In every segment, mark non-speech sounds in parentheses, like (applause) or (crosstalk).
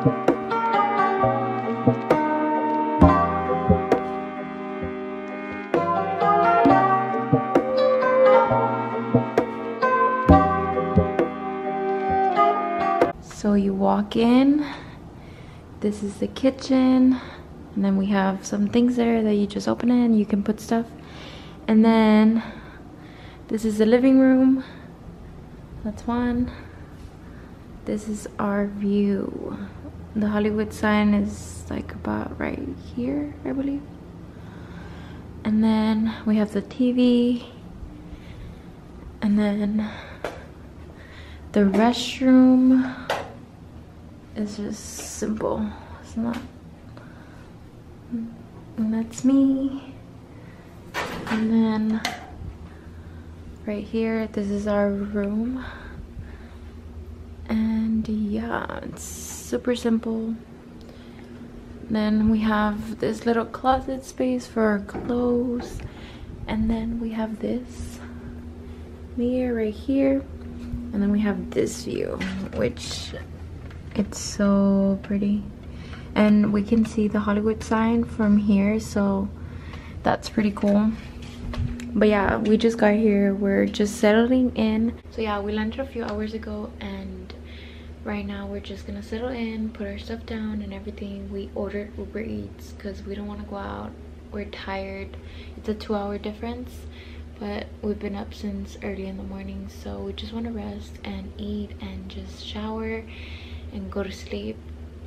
So you walk in, this is the kitchen, and then we have some things there that you just open it and you can put stuff. And then this is the living room. That's one. This is our view. The Hollywood sign is like about right here, I believe. And then we have the TV. And then the restroom is just simple. It's not. And that's me. And then right here, this is our room. And yeah, it's super simple. Then we have this little closet space for our clothes. And then we have this mirror right here. And then we have this view, which it's so pretty. And we can see the Hollywood sign from here, so that's pretty cool. But yeah, we just got here. We're just settling in. So yeah, we landed a few hours ago and right now we're just gonna settle in, put our stuff down and everything. We ordered Uber Eats because we don't want to go out. We're tired. It's a two hour difference but we've been up since early in the morning so we just want to rest and eat and just shower and go to sleep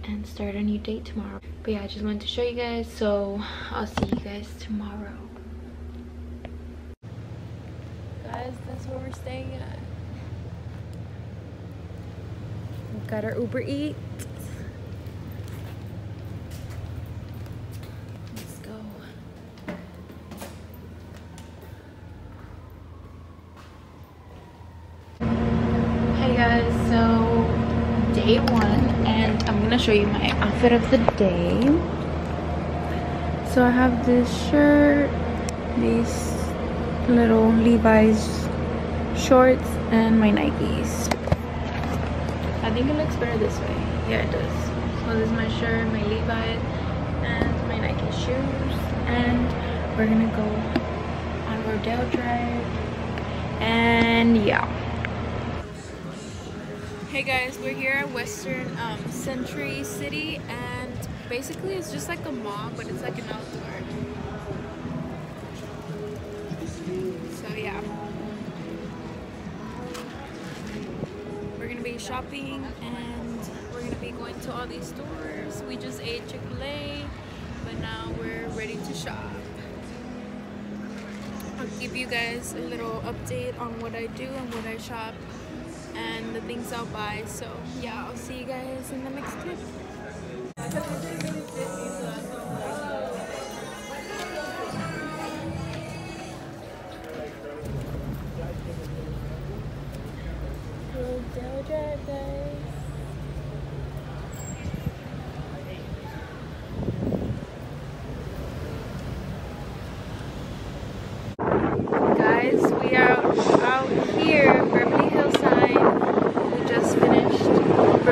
and start a new day tomorrow but yeah i just wanted to show you guys so i'll see you guys tomorrow guys that's where we're staying at we got our uber eats. Let's go. Hey guys so day one and i'm gonna show you my outfit of the day. So i have this shirt these little levi's shorts and my nikes i think it looks better this way. Yeah it does. So this is my shirt my levi's and my nike shoes. And we're gonna go on rodeo drive. And yeah. Hey guys, we're here at Westfield um, Century City and basically it's just like a mall but it's like an outdoor. So yeah. Shopping and we're gonna be going to all these stores. We just ate Chick-fil-A but now we're ready to shop. I'll give you guys a little update on what I do and what I shop and the things I'll buy. So yeah, I'll see you guys in the next clip.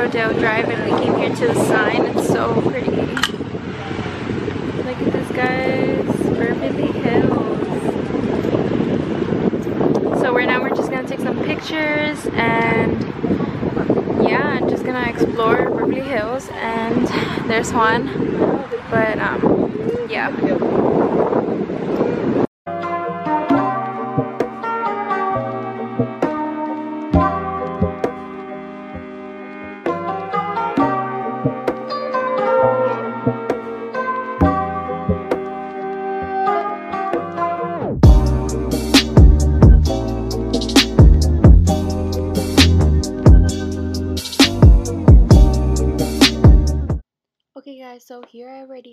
Rodeo Drive and we came here to the sign. It's so pretty. Look at this, guys. Beverly Hills. So right now we're just gonna take some pictures and yeah, I'm just gonna explore Beverly Hills and there's one. But um, yeah.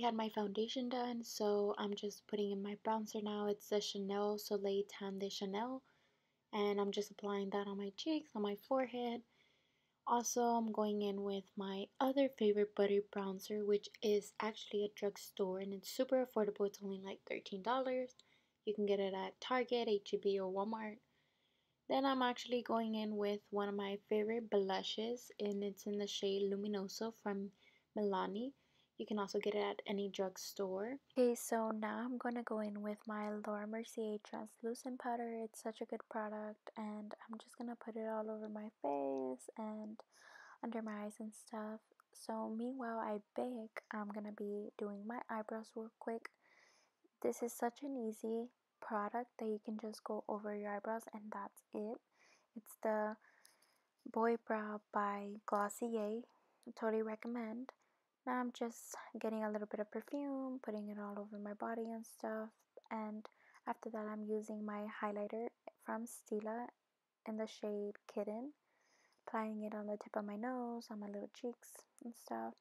Had my foundation done, so I'm just putting in my bronzer now. It's the Chanel Soleil Tan de Chanel, and I'm just applying that on my cheeks, on my forehead. Also, I'm going in with my other favorite butter bronzer, which is actually a drugstore, and it's super affordable. It's only like $13. You can get it at Target, HEB, or Walmart. Then I'm actually going in with one of my favorite blushes, and it's in the shade Luminoso from Milani. You can also get it at any drugstore. Okay, so now I'm going to go in with my Laura Mercier translucent powder. It's such a good product and I'm just going to put it all over my face and under my eyes and stuff. So meanwhile I bake, I'm going to be doing my eyebrows real quick. This is such an easy product that you can just go over your eyebrows and that's it. It's the Boy Brow by Glossier. I totally recommend. Now I'm just getting a little bit of perfume, putting it all over my body and stuff. And after that, I'm using my highlighter from Stila in the shade Kitten, applying it on the tip of my nose, on my little cheeks and stuff.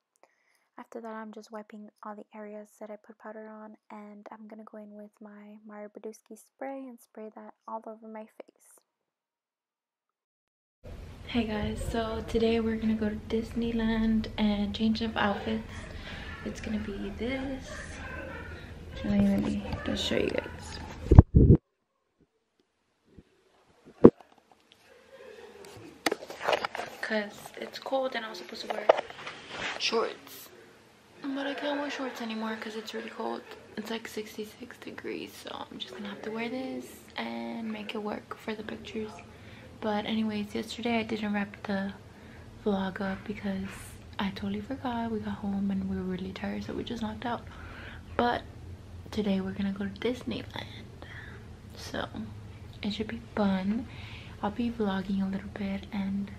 After that, I'm just wiping all the areas that I put powder on, and I'm gonna go in with my Mario Badescu spray and spray that all over my face. Hey guys, so today we're gonna go to Disneyland and change up outfits. It's gonna be this. Let me just show you guys. Cause it's cold and I was supposed to wear shorts. But I can't wear shorts anymore because it's really cold. It's like 66 degrees, so I'm just gonna have to wear this and make it work for the pictures but anyways yesterday i didn't wrap the vlog up because i totally forgot. We got home and we were really tired so we just knocked out. But today we're gonna go to disneyland. So it should be fun. I'll be vlogging a little bit and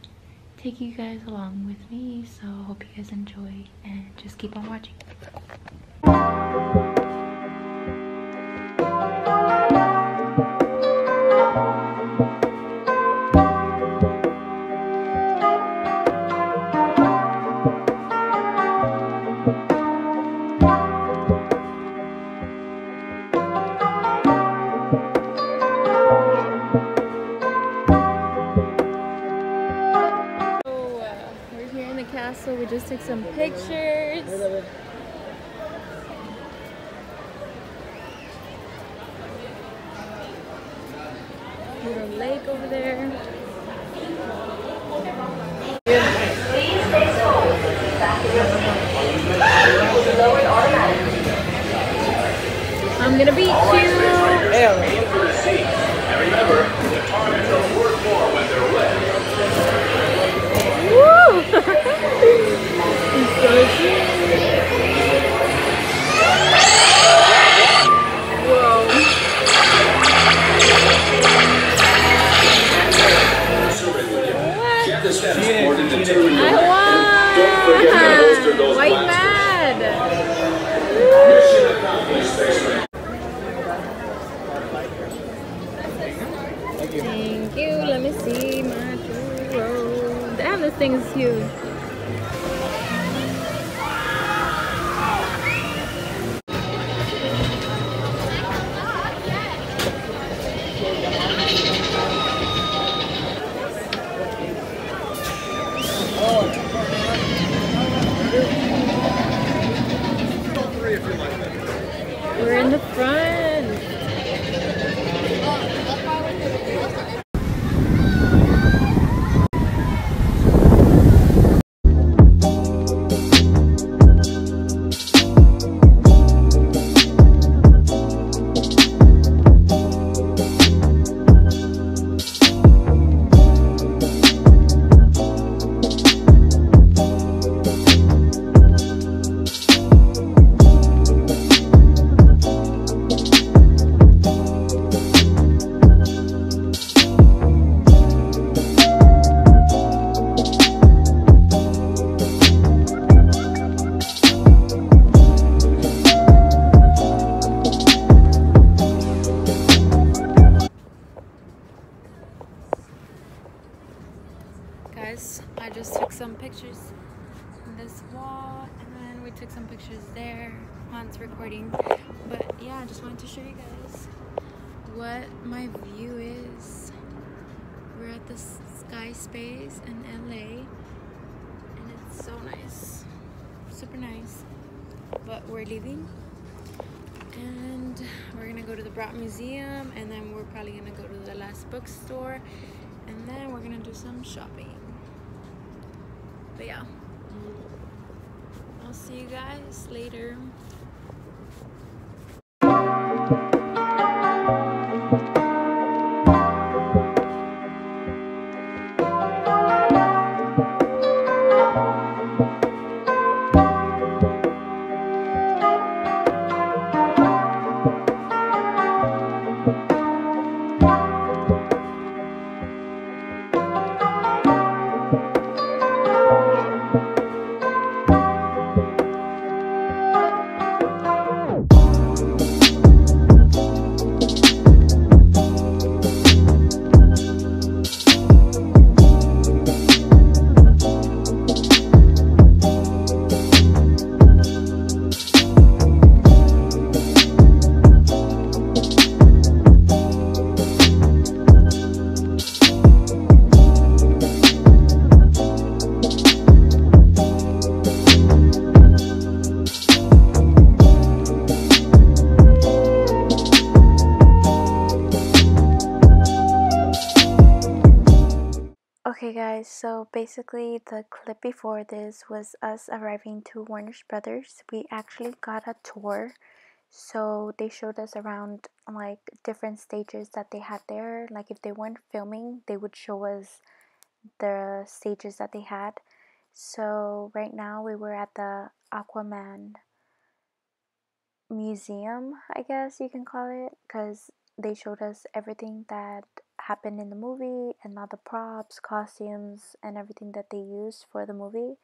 take you guys along with me. So I hope you guys enjoy and just keep on watching thing is huge. pictures Han's recording but yeah I just wanted to show you guys what my view is we're at the sky space in LA and it's so nice super nice but we're leaving and we're gonna go to the Broad Museum and then we're probably gonna go to the last bookstore and then we're gonna do some shopping but yeah I'll see you guys later. Okay guys, so basically the clip before this was us arriving to Warner Brothers. We actually got a tour. So they showed us around like different stages that they had there. Like if they weren't filming, they would show us the stages that they had. So right now we were at the Aquaman museum, I guess you can call it, because they showed us everything that happened in the movie and all the props, costumes, and everything that they used for the movie.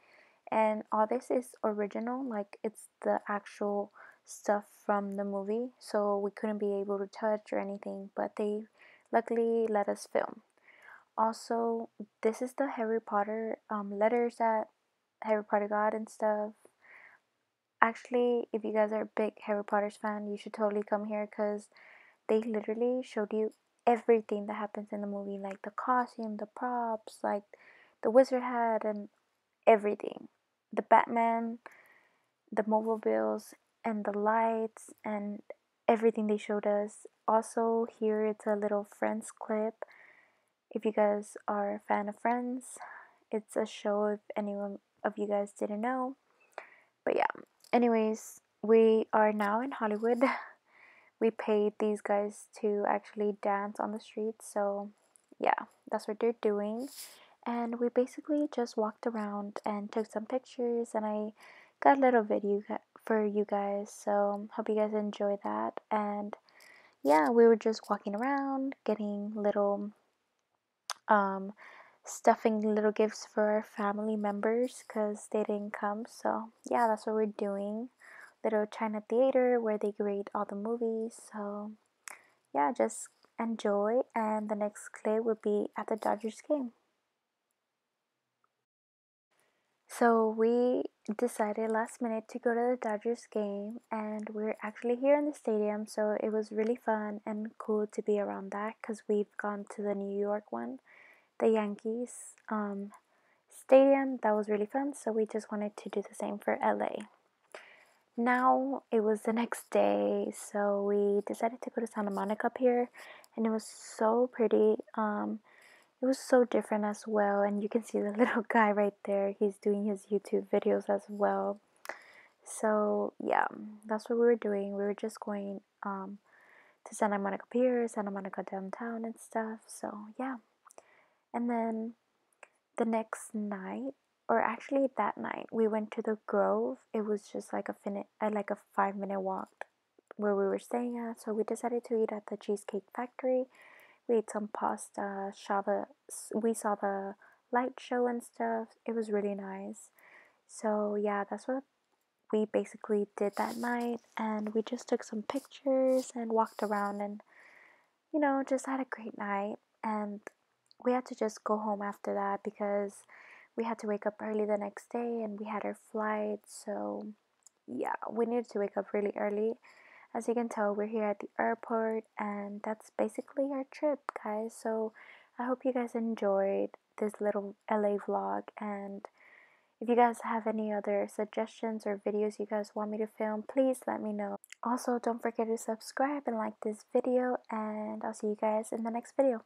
And all this is original, like it's the actual stuff from the movie, so we couldn't be able to touch or anything, but they luckily let us film. Also, this is the Harry Potter um, letters that Harry Potter got and stuff. Actually, if you guys are big Harry Potter's fan, you should totally come here because they literally showed you everything that happens in the movie like the costume, the props, like the wizard hat, and everything. The Batman, the mobiles, and the lights, and everything they showed us. Also, here it's a little Friends clip. If you guys are a fan of Friends, it's a show if anyone of you guys didn't know. But yeah, anyways, we are now in Hollywood. (laughs) we paid these guys to actually dance on the street. So, yeah, that's what they're doing. And we basically just walked around and took some pictures, and I got a little video for you guys. So, hope you guys enjoy that. And yeah, we were just walking around, getting little um stuffing little gifts for our family members because they didn't come. So, yeah, that's what we're doing little China theater where they grade all the movies. So yeah, just enjoy. And the next clip will be at the Dodgers game. So we decided last minute to go to the Dodgers game, and we're actually here in the stadium. So it was really fun and cool to be around that because we've gone to the New York one, the Yankees um, stadium. That was really fun. So we just wanted to do the same for LA now it was the next day so we decided to go to santa monica pier and it was so pretty um it was so different as well and you can see the (laughs) little guy right there he's doing his youtube videos as well. So yeah that's what we were doing we were just going um to santa monica pier santa monica downtown and stuff so yeah. And then the next night actually that night we went to the Grove. It was just like a fin- like a five minute walk where we were staying at. So we decided to eat at the Cheesecake Factory. We ate some pasta. Saw the we saw the light show and stuff. It was really nice. So yeah, that's what we basically did that night, and we just took some pictures and walked around and you know just had a great night. And we had to just go home after that because we had to wake up early the next day and we had our flight. So, yeah, we needed to wake up really early. As you can tell, we're here at the airport, and that's basically our trip, guys. So, I hope you guys enjoyed this little LA vlog. And if you guys have any other suggestions or videos you guys want me to film, please let me know. Also, don't forget to subscribe and like this video, and I'll see you guys in the next video.